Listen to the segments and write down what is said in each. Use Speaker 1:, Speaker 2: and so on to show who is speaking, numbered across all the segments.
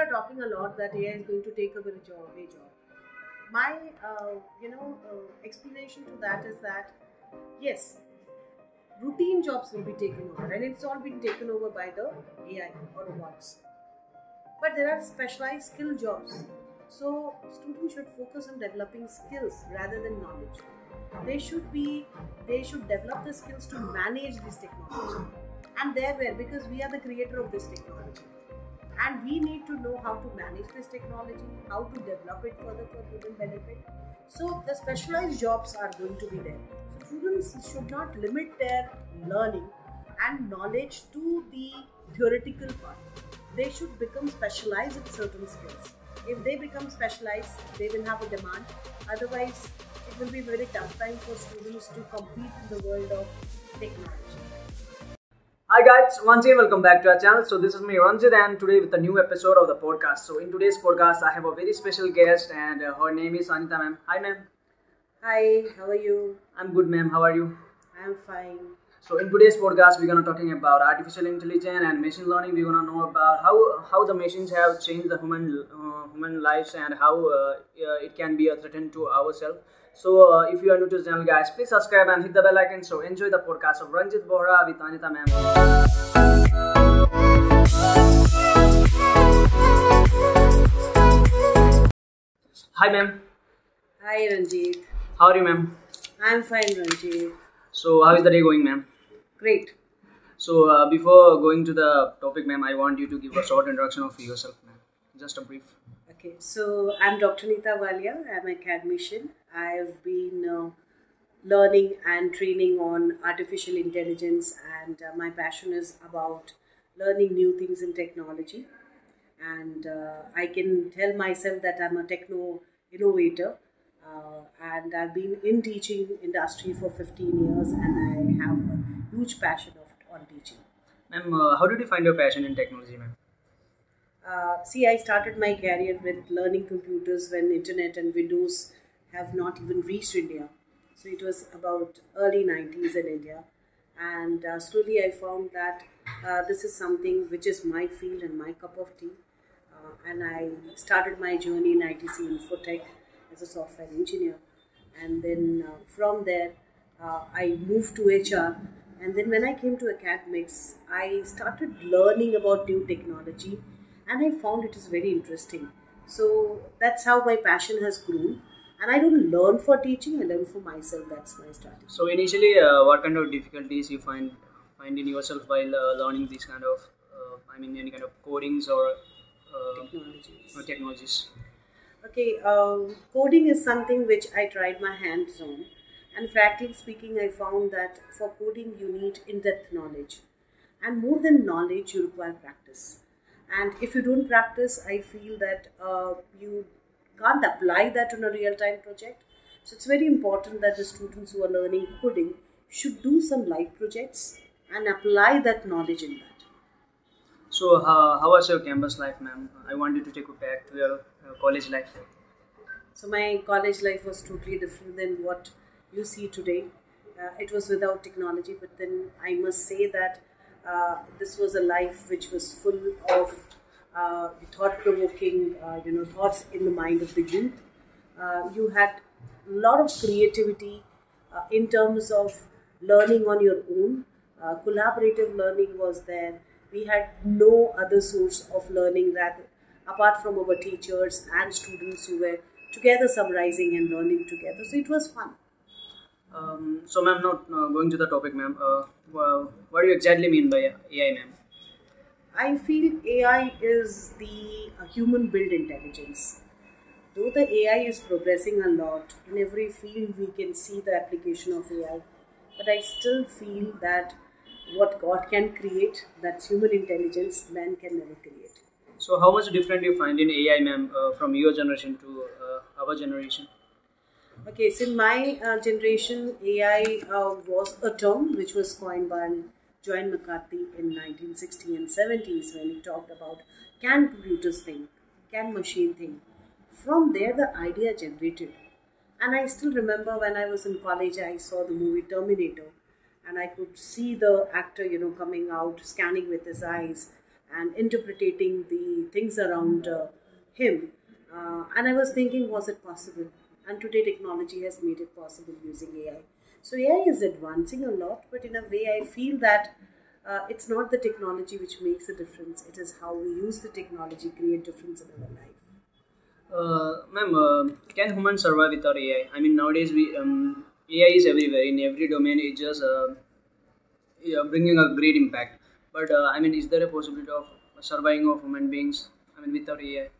Speaker 1: are talking a lot that AI is going to take away a job. My, uh, you know, uh, explanation to that is that yes, routine jobs will be taken over, and it's all been taken over by the AI or robots. But there are specialized skill jobs. So students should focus on developing skills rather than knowledge. They should be, they should develop the skills to manage this technology. And there where because we are the creator of this technology and we need to know how to manage this technology, how to develop it further for human benefit. So the specialized jobs are going to be there. So students should not limit their learning and knowledge to the theoretical part. They should become specialized in certain skills. If they become specialized, they will have a demand. Otherwise, it will be very tough time for students to compete in the world of technology.
Speaker 2: Hi guys, once again welcome back to our channel. So this is me Ranjith and today with a new episode of the podcast. So in today's podcast I have a very special guest and uh, her name is Anita ma'am. Hi ma'am.
Speaker 1: Hi, how are you?
Speaker 2: I'm good ma'am. How are you?
Speaker 1: I'm fine.
Speaker 2: So in today's podcast we're gonna talking about artificial intelligence and machine learning. We're gonna know about how how the machines have changed the human uh, human lives and how uh, uh, it can be a threat to ourselves. So uh, if you are new to the channel guys, please subscribe and hit the bell icon. So enjoy the podcast of Ranjith Bohra with Anita ma'am. Hi ma'am.
Speaker 1: Hi, Ranjith.
Speaker 2: How are you ma'am?
Speaker 1: I'm fine, Ranjith.
Speaker 2: So how is the day going ma'am?
Speaker 1: Great.
Speaker 2: So uh, before going to the topic ma'am, I want you to give a short introduction of yourself ma'am. Just a brief.
Speaker 1: Okay, so I'm Dr. Nita Walia. I'm a academician. I've been uh, learning and training on artificial intelligence, and uh, my passion is about learning new things in technology. And uh, I can tell myself that I'm a techno innovator. Uh, and I've been in teaching industry for 15 years, and I have a huge passion of on teaching.
Speaker 2: Ma'am, uh, how did you find your passion in technology ma'am?
Speaker 1: Uh, see, I started my career with learning computers when internet and Windows have not even reached India. So it was about early 90s in India. And uh, slowly I found that uh, this is something which is my field and my cup of tea. Uh, and I started my journey in ITC Infotech as a software engineer. And then uh, from there, uh, I moved to HR. And then when I came to academics, I started learning about new technology and I found it is very interesting. So that's how my passion has grown. And I don't learn for teaching; I learn for myself. That's my strategy.
Speaker 2: So initially, uh, what kind of difficulties you find find in yourself while uh, learning these kind of, uh, I mean, any kind of codings or uh,
Speaker 1: Technologies.
Speaker 2: or technologies?
Speaker 1: Okay, um, coding is something which I tried my hands on, and frankly speaking, I found that for coding you need in-depth knowledge, and more than knowledge, you require practice. And if you don't practice, I feel that uh, you can't apply that on a real-time project. So it's very important that the students who are learning coding should do some live projects and apply that knowledge in that.
Speaker 2: So uh, how was your campus life, ma'am? I want you to take you back to your uh, college life.
Speaker 1: So my college life was totally different than what you see today. Uh, it was without technology, but then I must say that uh, this was a life which was full of uh, thought-provoking, uh, you know, thoughts in the mind of the youth. Uh, you had a lot of creativity uh, in terms of learning on your own. Uh, collaborative learning was there. We had no other source of learning rather apart from our teachers and students who were together summarizing and learning together. So it was fun.
Speaker 2: Um, so, ma'am, not uh, going to the topic, ma'am. Uh, well, what do you exactly mean by AI, ma'am?
Speaker 1: I feel AI is the uh, human built intelligence. Though the AI is progressing a lot, in every field we can see the application of AI, but I still feel that what God can create, that's human intelligence, man can never create.
Speaker 2: So, how much different you find in AI, ma'am, uh, from your generation to uh, our generation?
Speaker 1: Okay, so in my uh, generation, AI uh, was a term which was coined by John McCarthy in 1960 and 70s when he talked about can computers think, can machine think. From there, the idea generated. And I still remember when I was in college, I saw the movie Terminator, and I could see the actor, you know, coming out, scanning with his eyes, and interpreting the things around uh, him. Uh, and I was thinking, was it possible? And today, technology has made it possible using AI. So, AI is advancing a lot, but in a way, I feel that uh, it's not the technology which makes a difference, it is how we use the technology create difference in our life.
Speaker 2: Uh, ma'am, uh, can humans survive without AI? I mean, nowadays we um, AI is everywhere in every domain. It's just uh, yeah, bringing a great impact. But uh, I mean, is there a possibility of surviving of human beings? I mean, without AI?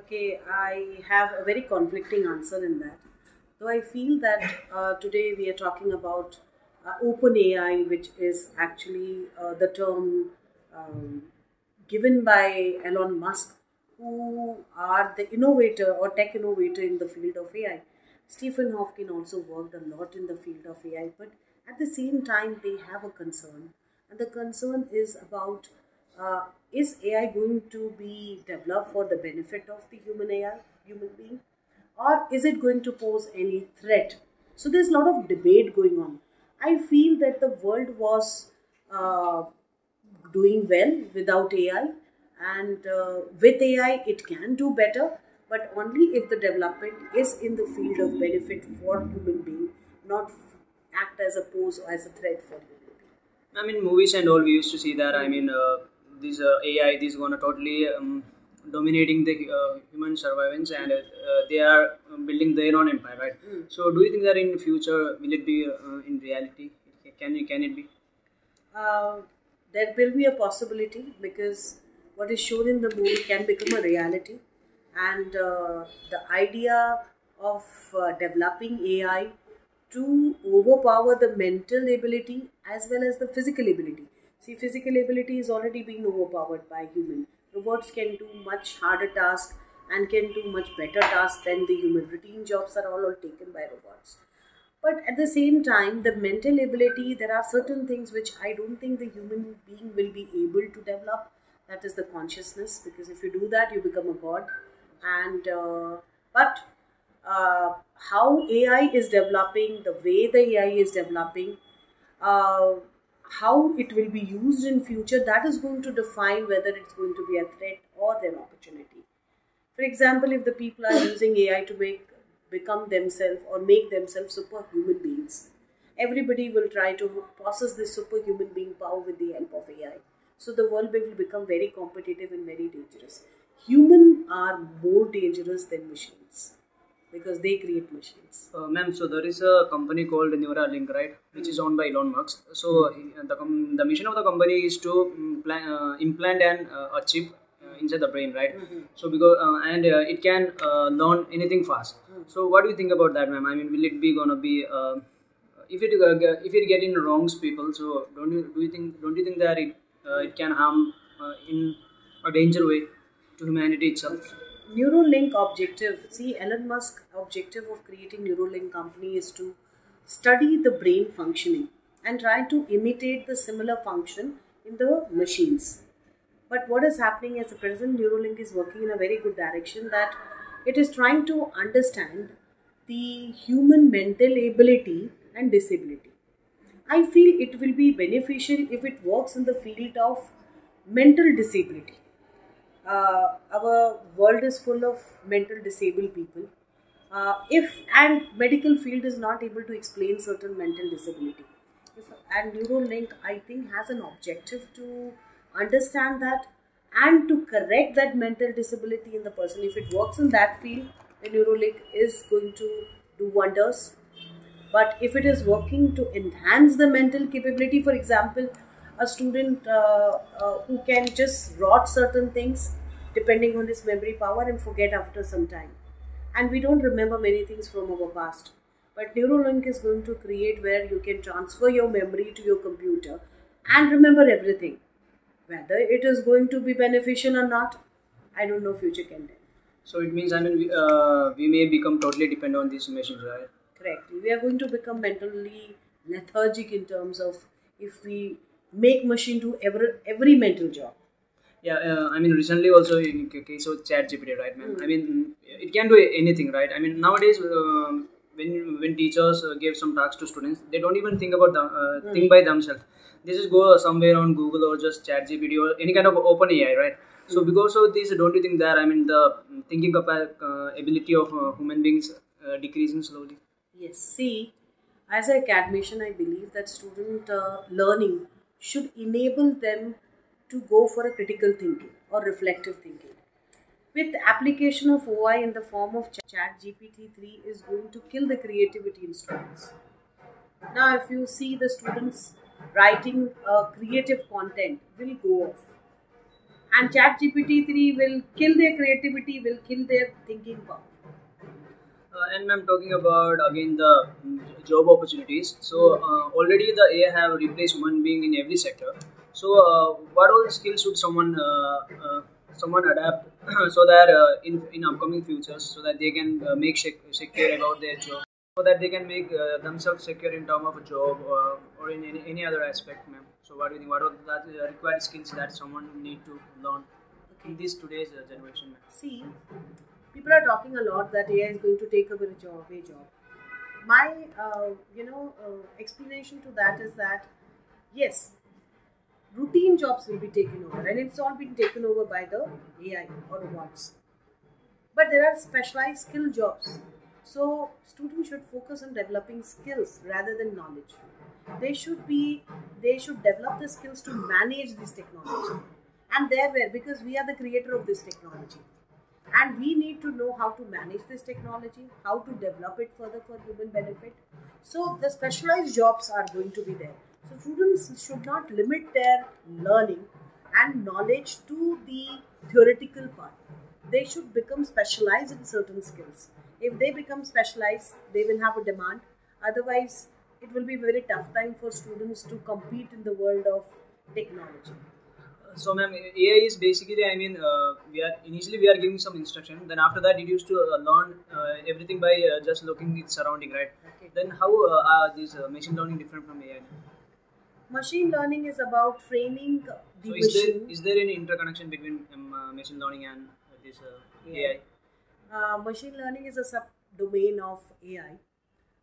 Speaker 1: Okay, I have a very conflicting answer in that. Though I feel that uh, today we are talking about uh, open AI, which is actually uh, the term um, given by Elon Musk, who are the innovator or tech innovator in the field of AI. Stephen Hawking also worked a lot in the field of AI, but at the same time, they have a concern, and the concern is about uh, is AI going to be developed for the benefit of the human AI, human being, or is it going to pose any threat? So there's a lot of debate going on. I feel that the world was uh, doing well without AI, and uh, with AI, it can do better, but only if the development is in the field of benefit for human being, not act as a pose or as a threat for human being.
Speaker 2: I mean, movies and all we used to see that. I mean, uh, this uh, AI, this gonna totally um, dominating the uh, human survivance, and uh, they are building their own empire, right?
Speaker 1: Mm.
Speaker 2: So, do you think that in future will it be uh, in reality? Can it can it be?
Speaker 1: Uh, there will be a possibility because what is shown in the movie can become a reality, and uh, the idea of uh, developing AI to overpower the mental ability as well as the physical ability. See, physical ability is already being overpowered by human. Robots can do much harder tasks and can do much better tasks than the human. Routine jobs are all, all taken by robots. But at the same time, the mental ability, there are certain things which I don't think the human being will be able to develop. That is the consciousness, because if you do that, you become a god. And uh, but uh, how AI is developing, the way the AI is developing, uh, how it will be used in future, that is going to define whether it's going to be a threat or an opportunity. For example, if the people are using AI to make become themselves or make themselves superhuman beings, everybody will try to possess this superhuman being power with the help of AI. So the world will become very competitive and very dangerous. Humans are more dangerous than machines because they create machines.
Speaker 2: Uh, ma'am, so there is a company called Neuralink, right, which is owned by Elon Musk. So he, the com- the mission of the company is to mm, plan, uh, implant an uh, a chip uh, inside the brain, right? So because uh, and uh, it can uh, learn anything fast. So what do you think about that, ma'am? I mean, will it be gonna be uh, if it uh, if it get in wrongs people? So don't you do you think don't you think that it uh, it can harm uh, in a danger way to humanity itself?
Speaker 1: Neuralink objective, see Elon Musk objective of creating Neuralink company is to study the brain functioning and try to imitate the similar function in the machines. But what is happening is the present Neuralink is working in a very good direction that it is trying to understand the human mental ability and disability. I feel it will be beneficial if it works in the field of mental disability. Uh, our world is full of mental disabled people. Uh, if and medical field is not able to explain certain mental disability, if, and Neuralink I think has an objective to understand that and to correct that mental disability in the person. If it works in that field, the Neuralink is going to do wonders but if it is working to enhance the mental capability for example a student uh, uh, who can just rot certain things depending on his memory power and forget after some time and we don't remember many things from our past but neuralink is going to create where you can transfer your memory to your computer and remember everything whether it is going to be beneficial or not i don't know future can tell
Speaker 2: So it means I mean we, uh, we may become totally dependent on these machines, right?
Speaker 1: correctly. We are going to become mentally lethargic in terms of if we make machine do every every mental job.
Speaker 2: Yeah, uh, I mean recently also in case of Chat GPT, right, man? I mean it can do anything, right? I mean nowadays um when when teachers uh, give some tasks to students, they don't even think about them, uh, think by themselves. They just go somewhere on Google or just Chat GPT or any kind of open AI, right? So because of this, don't you think that I mean the thinking uh, ability of uh, human beings uh, decreasing slowly?
Speaker 1: Yes. See, as an academician, I believe that student uh, learning should enable them to go for a critical thinking or reflective thinking. With application of OI in the form of Chat GPT-3 is going to kill the creativity in students. Now, if you see the students writing uh, creative content will go off. And Chat GPT-3 will kill their creativity, will kill their thinking power.
Speaker 2: Uh, and I'm talking about again the mm, job opportunities. So uh, already the AI have replaced human being in every sector. So uh, what all skills should someone uh, uh, someone adapt so that uh, in in upcoming futures so that they can uh, make sec- secure about their job so that they can make uh, themselves secure in terms of a job or, or in any, any other aspect, ma'am. So what do you think? What are the required skills that someone need to learn in this today's generation, ma'am?
Speaker 1: See, people are talking a lot that AI is going to take over a job, a job. My, you know, explanation to that is that yes, routine jobs will be taken over, and it's all been taken over by the AI or robots. But there are specialized skill jobs. So students should focus on developing skills rather than knowledge. They should be, they should develop the skills to manage this technology. And there where because we are the creator of this technology and we need to know how to manage this technology how to develop it further for human benefit so the specialized jobs are going to be there so students should not limit their learning and knowledge to the theoretical part they should become specialized in certain skills if they become specialized they will have a demand otherwise it will be very tough time for students to compete in the world of technology
Speaker 2: So, ma'am, AI is basically, I mean, uh, we are initially we are giving some instruction. Then after that, it used to uh, learn uh, everything by uh, just looking its surrounding, right?
Speaker 1: okay
Speaker 2: Then how uh, are these uh, machine learning different from AI?
Speaker 1: Machine learning is about training the
Speaker 2: So, is there
Speaker 1: machine
Speaker 2: is there any interconnection between um, uh, machine learning and uh, this uh,
Speaker 1: Yeah.
Speaker 2: AI?
Speaker 1: Uh, machine learning is a subdomain of AI.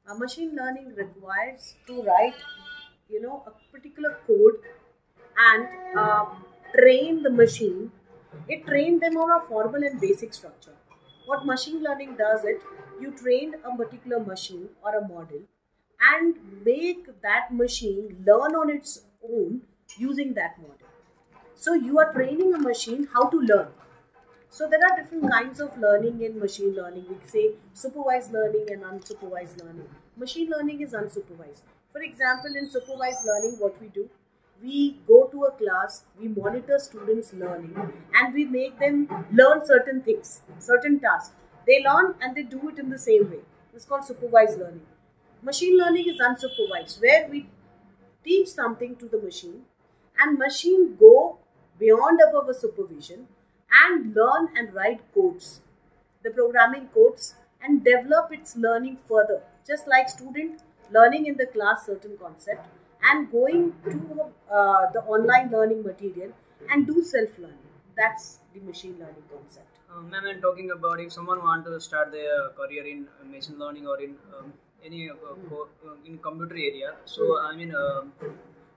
Speaker 1: Uh, machine learning requires to write, you know, a particular code and um, train the machine. It trained them on a formal and basic structure. What machine learning does it, you train a particular machine or a model and make that machine learn on its own using that model. So you are training a machine how to learn. So there are different kinds of learning in machine learning. We say supervised learning and unsupervised learning. Machine learning is unsupervised. For example, in supervised learning, what we do, we go to a class, we monitor students' learning, and we make them learn certain things, certain tasks. They learn and they do it in the same way. It's called supervised learning. Machine learning is unsupervised, where we teach something to the machine, and machine go beyond above a supervision and learn and write codes, the programming codes, and develop its learning further. Just like student learning in the class certain concept and going to uh, the online learning material and do self-learning. That's the machine learning concept.
Speaker 2: Uh, ma'am, I'm talking about if someone want to start their career in uh, machine learning or in um, any uh, uh, in computer area. So I mean, um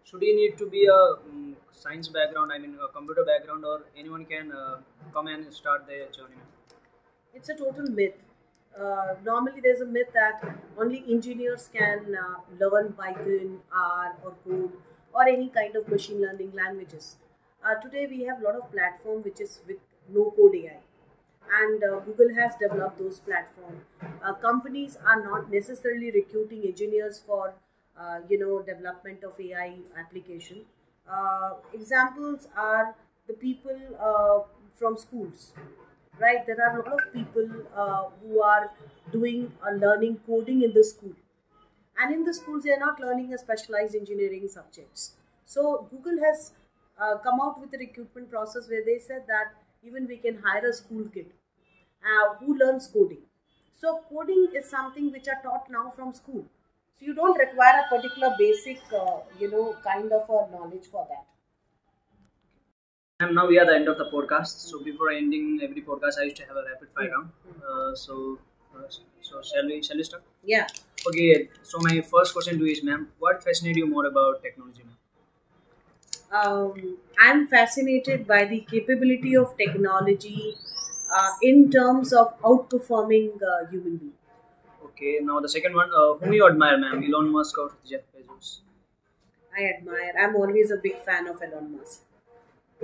Speaker 2: should he need to be a um, science background? I mean, a computer background, or anyone can uh, come and start their journey?
Speaker 1: It's a total myth. Uh, normally, there's a myth that only engineers can uh, learn Python, R, or code, or any kind of machine learning languages. Uh, today, we have a lot of platform which is with no code AI, and uh, Google has developed those platforms. Uh, companies are not necessarily recruiting engineers for uh, you know development of AI application. Uh, examples are the people uh, from schools right there are a lot of people uh, who are doing uh, learning coding in the school and in the schools they are not learning a specialized engineering subjects so google has come out with a recruitment process where they said that even we can hire a school kid uh, who learns coding so coding is something which are taught now from school so you don't require a particular basic uh, you know kind of a knowledge for that
Speaker 2: And now we are at the end of the podcast. So before ending every podcast, I used to have a rapid fire round. Uh, so Uh, so shall we shall we start?
Speaker 1: Yeah.
Speaker 2: Okay. So my first question to you is, ma'am, what fascinates you more about technology, ma'am?
Speaker 1: Um, I'm fascinated by the capability of technology uh, in terms of outperforming uh, human being.
Speaker 2: Okay. Now the second one, uh, whom you admire, ma'am, Elon Musk or Jeff Bezos?
Speaker 1: I admire. I'm always a big fan of Elon Musk.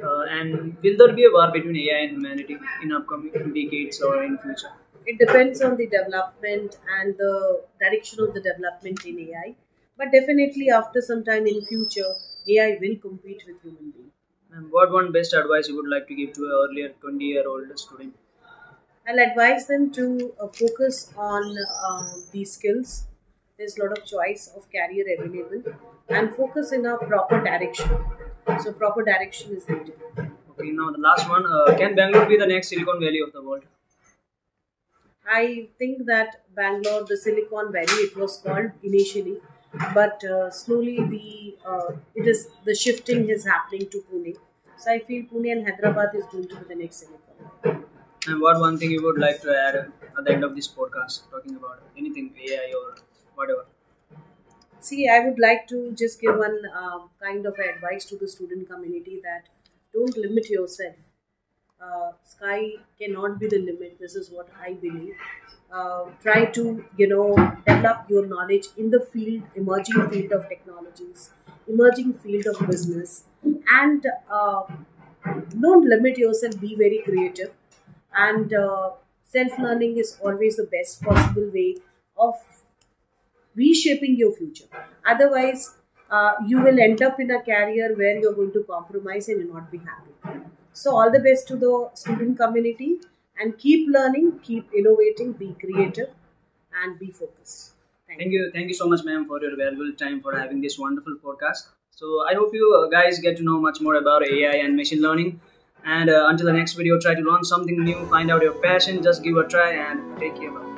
Speaker 2: Uh, and will there be a war between AI and humanity in upcoming decades or in future?
Speaker 1: It depends on the development and the direction of the development in AI. But definitely, after some time in future, AI will compete with human being.
Speaker 2: And what one best advice you would like to give to an earlier 20 year old student?
Speaker 1: I'll advise them to uh, focus on uh, these skills. There's a lot of choice of career available and focus in a proper direction. So proper direction is needed.
Speaker 2: Okay, now the last one. Uh, can Bangalore be the next Silicon Valley of the world?
Speaker 1: I think that Bangalore, the Silicon Valley, it was called initially, but uh, slowly the uh, it is the shifting is happening to Pune. So I feel Pune and Hyderabad is going to be the next. Valley.
Speaker 2: And what one thing you would like to add at the end of this podcast, talking about anything AI or whatever?
Speaker 1: See, I would like to just give one um, kind of advice to the student community that don't limit yourself. Uh, sky cannot be the limit. This is what I believe. Uh, try to, you know, develop your knowledge in the field, emerging field of technologies, emerging field of business, and uh, don't limit yourself. Be very creative, and uh, self-learning is always the best possible way of reshaping your future. Otherwise, uh, you will end up in a career where you're going to compromise and you'll not be happy. So, all the best to the student community and keep learning, keep innovating, be creative, and be focused. Thank,
Speaker 2: Thank you, thank you so much, ma'am, for your valuable time for having this wonderful podcast. So I hope you uh, guys get to know much more about AI and machine learning. And uh, until the next video, try to learn something new, find out your passion, just give a try, and take care.